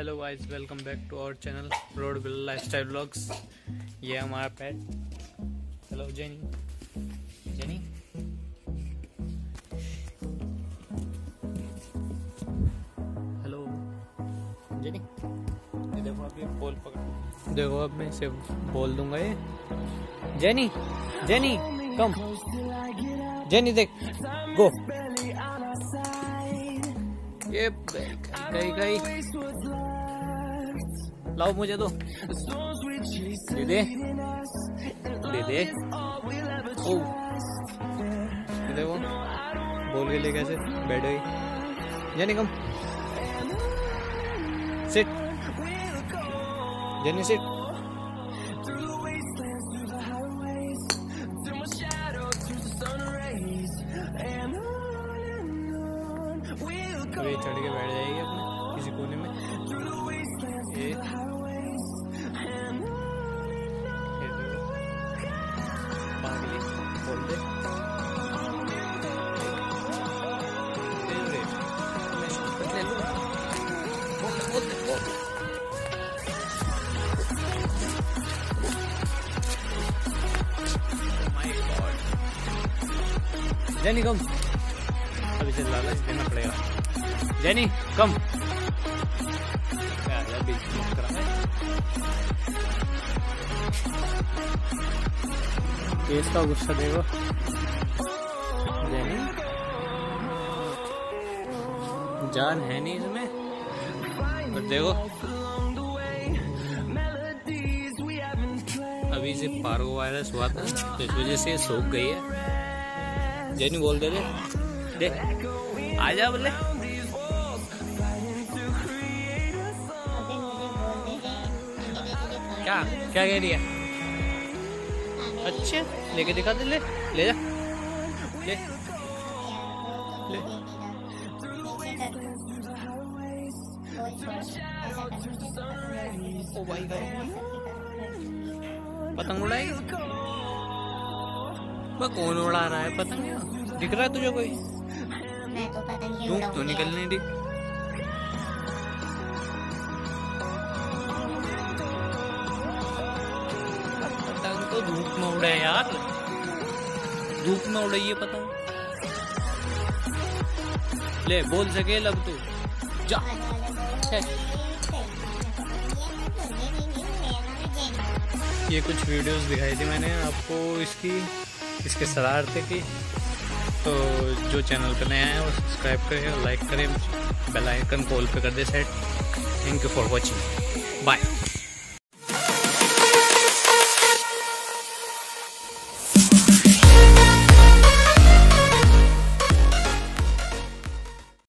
Hello guys welcome back to our channel road bill lifestyle vlogs ये हमारा pet hello Jenny Jenny hello Jenny देखो अब ये ball पकड़. देखो अब मैं इसे बोल दूँगा ये. जेनी जेनी कम जेनी देख. गो ये गई गई. लाओ मुझे दो। दे दे। दे दे। ओ। ये देखो बोल के ले कैसे? बैठ गई Jenny come sit Jenny sit चढ़ के बैठ जाएगी अपने। किसी कोने में ये ये देखो। भाग ले, बोल दे Favorite. मैं शॉर्टकट ले लूँ। बोल दे, बोल दे, बोल दे। My God. जेनी कम अभी से लालच देना पड़ेगा जेनी कम बीच में करा है केस का गुस्सा देखो जेनी है नहीं इसमें। और देखो। अभी से पार्गो वायरस हुआ था तो इस वजह से सूख गई है। जेनी बोल दे दे आ जा बोले। क्या? क्या कह रही है? अच्छा। लेके दिखा दे ले ले जा। ले। ले। ओ भाई भाई पतंग उड़ाएगी वह कौन उड़ा रहा है? पतंग? दिख रहा है तुझे कोई? मैं तो पतंग ही धूप तो उड़ाऊँगी। निकल धूप में उड़े यार। धूप में उड़े, ये पतंग ले, बोल सके लब तू। जा। ये कुछ वीडियोस दिखाई थी मैंने आपको इसकी, इसके शरारते की। तो जो चैनल पे नया है, वो सब्सक्राइब करें और लाइक करें बेल आइकन कॉल पे कर दे set thank you for watching bye